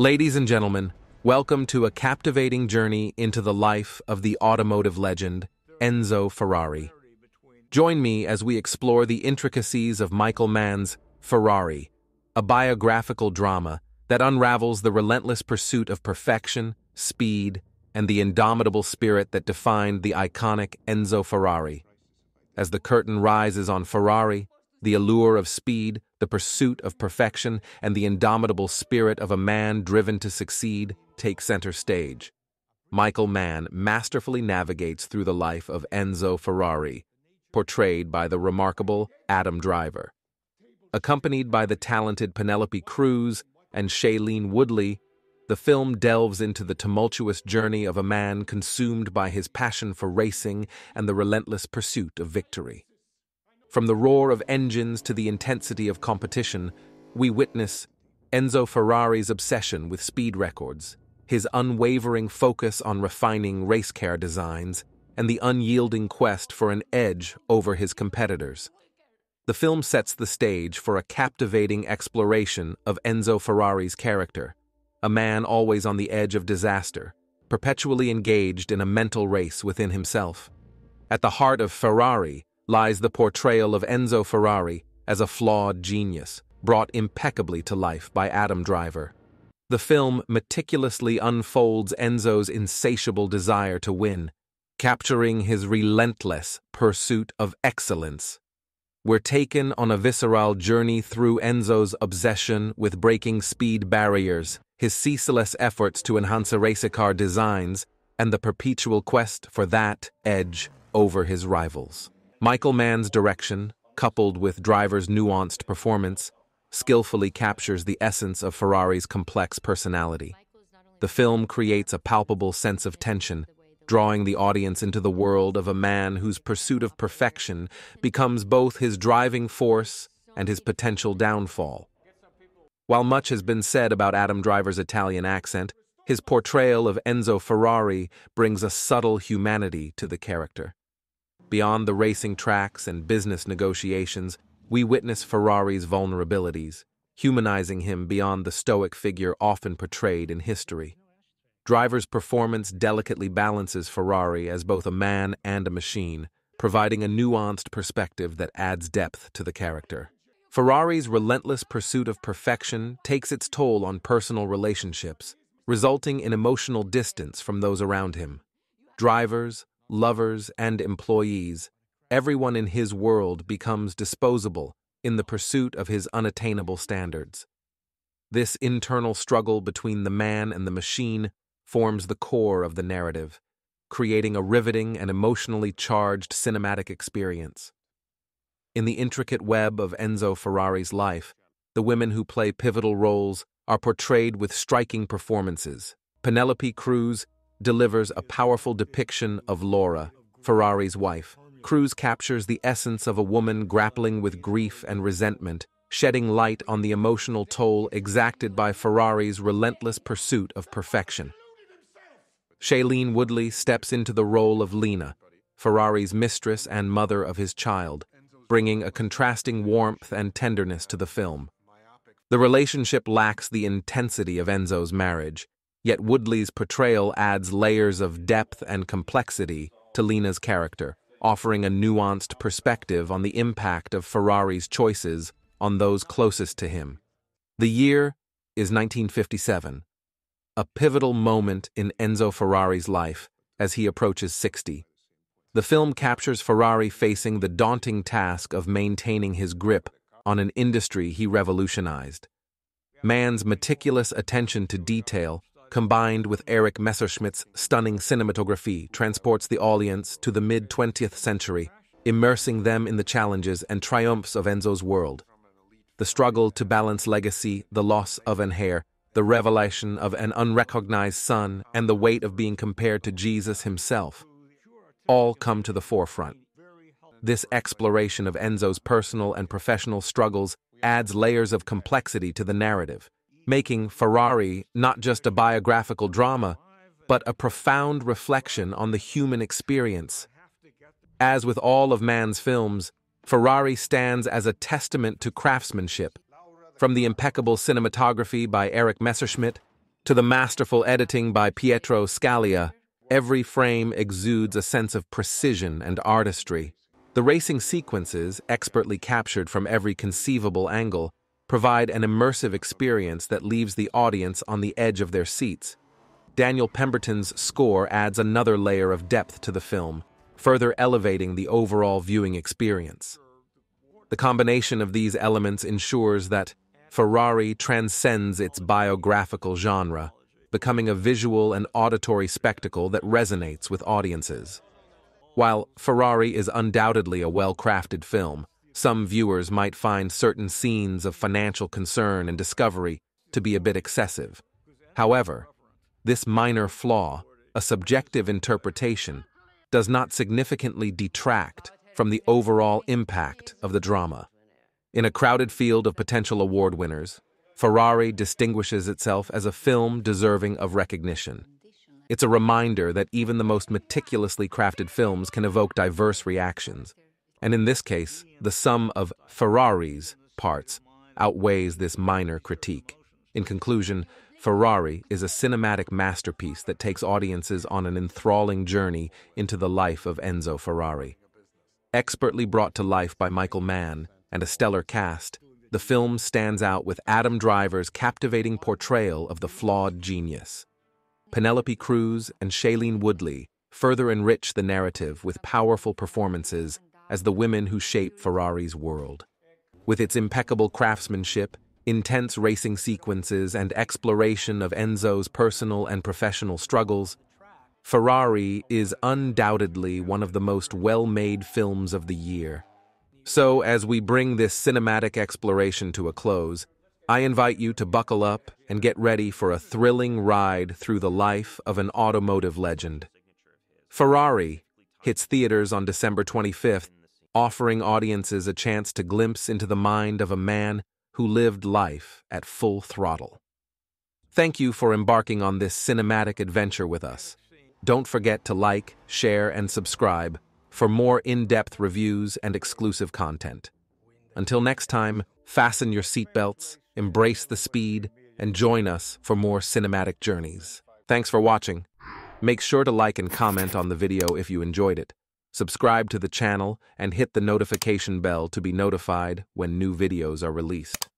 Ladies and gentlemen, welcome to a captivating journey into the life of the automotive legend, Enzo Ferrari. Join me as we explore the intricacies of Michael Mann's Ferrari, a biographical drama that unravels the relentless pursuit of perfection, speed, and the indomitable spirit that defined the iconic Enzo Ferrari. As the curtain rises on Ferrari, the allure of speed, the pursuit of perfection, and the indomitable spirit of a man driven to succeed take center stage. Michael Mann masterfully navigates through the life of Enzo Ferrari, portrayed by the remarkable Adam Driver. Accompanied by the talented Penelope Cruz and Shailene Woodley, the film delves into the tumultuous journey of a man consumed by his passion for racing and the relentless pursuit of victory. From the roar of engines to the intensity of competition, we witness Enzo Ferrari's obsession with speed records, his unwavering focus on refining race car designs, and the unyielding quest for an edge over his competitors. The film sets the stage for a captivating exploration of Enzo Ferrari's character, a man always on the edge of disaster, perpetually engaged in a mental race within himself. At the heart of Ferrari lies the portrayal of Enzo Ferrari as a flawed genius, brought impeccably to life by Adam Driver. The film meticulously unfolds Enzo's insatiable desire to win, capturing his relentless pursuit of excellence. We're taken on a visceral journey through Enzo's obsession with breaking speed barriers, his ceaseless efforts to enhance racecar designs, and the perpetual quest for that edge over his rivals. Michael Mann's direction, coupled with Driver's nuanced performance, skillfully captures the essence of Ferrari's complex personality. The film creates a palpable sense of tension, drawing the audience into the world of a man whose pursuit of perfection becomes both his driving force and his potential downfall. While much has been said about Adam Driver's Italian accent, his portrayal of Enzo Ferrari brings a subtle humanity to the character. Beyond the racing tracks and business negotiations, we witness Ferrari's vulnerabilities, humanizing him beyond the stoic figure often portrayed in history. Driver's performance delicately balances Ferrari as both a man and a machine, providing a nuanced perspective that adds depth to the character. Ferrari's relentless pursuit of perfection takes its toll on personal relationships, resulting in emotional distance from those around him. Drivers, lovers, and employees, everyone in his world becomes disposable in the pursuit of his unattainable standards. This internal struggle between the man and the machine forms the core of the narrative, creating a riveting and emotionally charged cinematic experience. In the intricate web of Enzo Ferrari's life, the women who play pivotal roles are portrayed with striking performances. Penelope Cruz delivers a powerful depiction of Laura, Ferrari's wife. Cruz captures the essence of a woman grappling with grief and resentment, shedding light on the emotional toll exacted by Ferrari's relentless pursuit of perfection. Shailene Woodley steps into the role of Lina, Ferrari's mistress and mother of his child, bringing a contrasting warmth and tenderness to the film. The relationship lacks the intensity of Enzo's marriage, Yet Woodley's portrayal adds layers of depth and complexity to Lina's character, offering a nuanced perspective on the impact of Ferrari's choices on those closest to him. The year is 1957, a pivotal moment in Enzo Ferrari's life as he approaches 60. The film captures Ferrari facing the daunting task of maintaining his grip on an industry he revolutionized. Mann's meticulous attention to detail combined with Erik Messerschmidt's stunning cinematography, transports the audience to the mid 20th century, immersing them in the challenges and triumphs of Enzo's world. The struggle to balance legacy, the loss of an heir, the revelation of an unrecognized son, and the weight of being compared to Jesus himself all come to the forefront. This exploration of Enzo's personal and professional struggles adds layers of complexity to the narrative making Ferrari not just a biographical drama, but a profound reflection on the human experience. As with all of Mann's films, Ferrari stands as a testament to craftsmanship, from the impeccable cinematography by Erik Messerschmidt to the masterful editing by Pietro Scalia, every frame exudes a sense of precision and artistry. The racing sequences, expertly captured from every conceivable angle, provide an immersive experience that leaves the audience on the edge of their seats. Daniel Pemberton's score adds another layer of depth to the film, further elevating the overall viewing experience. The combination of these elements ensures that Ferrari transcends its biographical genre, becoming a visual and auditory spectacle that resonates with audiences. While Ferrari is undoubtedly a well-crafted film, some viewers might find certain scenes of financial concern and discovery to be a bit excessive. However, this minor flaw, a subjective interpretation, does not significantly detract from the overall impact of the drama. In a crowded field of potential award winners, Ferrari distinguishes itself as a film deserving of recognition. It's a reminder that even the most meticulously crafted films can evoke diverse reactions. And in this case, the sum of Ferrari's parts outweighs this minor critique. In conclusion, Ferrari is a cinematic masterpiece that takes audiences on an enthralling journey into the life of Enzo Ferrari. Expertly brought to life by Michael Mann and a stellar cast, the film stands out with Adam Driver's captivating portrayal of the flawed genius. Penelope Cruz and Shailene Woodley further enrich the narrative with powerful performances as the women who shape Ferrari's world. With its impeccable craftsmanship, intense racing sequences, and exploration of Enzo's personal and professional struggles, Ferrari is undoubtedly one of the most well-made films of the year. So, as we bring this cinematic exploration to a close, I invite you to buckle up and get ready for a thrilling ride through the life of an automotive legend. Ferrari hits theaters on December 25th, offering audiences a chance to glimpse into the mind of a man who lived life at full throttle. Thank you for embarking on this cinematic adventure with us. Don't forget to like, share, and subscribe for more in-depth reviews and exclusive content. Until next time, fasten your seatbelts, embrace the speed, and join us for more cinematic journeys. Thanks for watching. Make sure to like and comment on the video if you enjoyed it. Subscribe to the channel and hit the notification bell to be notified when new videos are released.